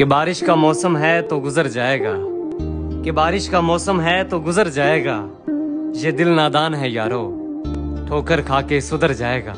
कि बारिश का मौसम है तो गुजर जाएगा। कि बारिश का मौसम है तो गुजर जाएगा। ये दिल नादान है यारो, ठोकर खा के सुधर जाएगा।